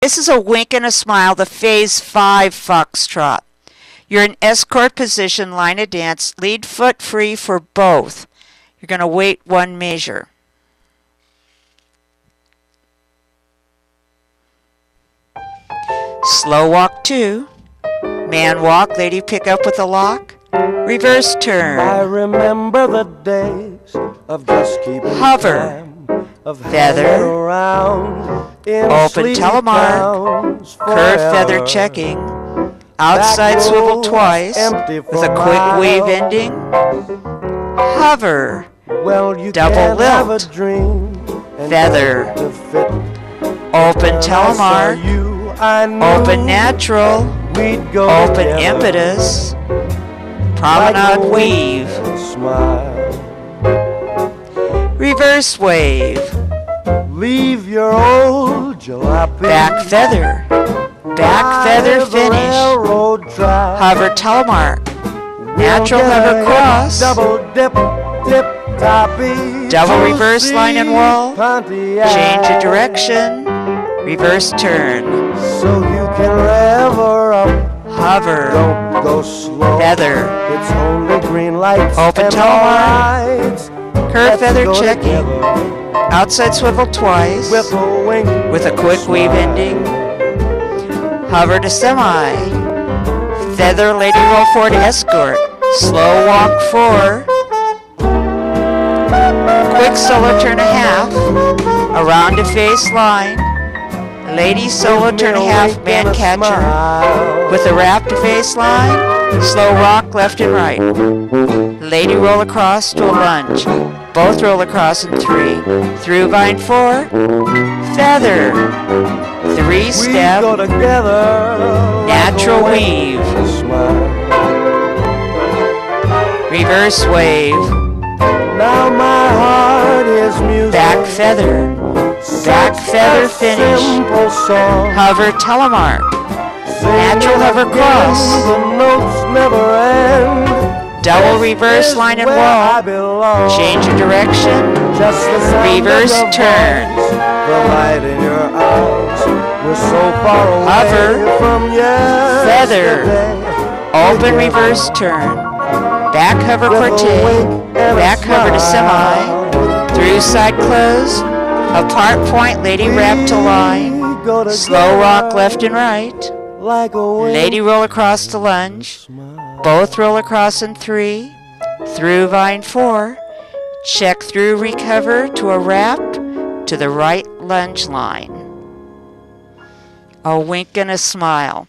This is a wink and a smile, the phase five foxtrot. You're in escort position, line of dance, lead foot free for both. You're going to wait one measure. Slow walk two. Man walk, lady pick up with a lock. Reverse turn. I remember the days of just keeping Hover. time, of Feather. Open telemark. Curve feather checking. Outside swivel twice with a quick weave ending. Hover. Well, you Double can't have a lilt. dream Feather. hope to fit. Open telemark. Open natural. we'd go Open impetus. Promenade weave. smile. Reverse wave. Leave your old jalopy Back feather. Back feather finish. Hover telemark. We'll Natural hover cross. Double dip, dip, toppy. Double reverse line and wall. Change of direction. Reverse turn. So you can rev her up. Hover. Don't go slow. Feather. It's only green lights Open and telemark. Curve feather checking. together Outside swivel twice. With a. With a quick weave ending. Hover to semi. Feather lady roll forward escort. Slow walk four. Quick solo turn a half. Around a face line. Lady solo turn a half Wink man and a catcher. With a wrap to face line. Slow rock left and right. Lady roll across to a lunge. Both roll across in three. Through vine four. Feather. Three We step. go together. Natural like weave. and a smile. Reverse wave. Now my heart is music. Back feather. back feather finish. Hover telemark. Natural hover cross. The notes never end. Double reverse line and wall. Change of direction. Just Reverse your turn. The light in your eyes. We're so far away Hover. from yesterday. Open reverse turn. Back hover With a cortege. wink and a Back hover to semi. Through side close. Apart point lady wrap to line. Slow rock left and right. Like Lady roll across to lunge. Both roll across in three. Through vine four. Check through recover to a wrap to the right lunge line. A wink and a smile.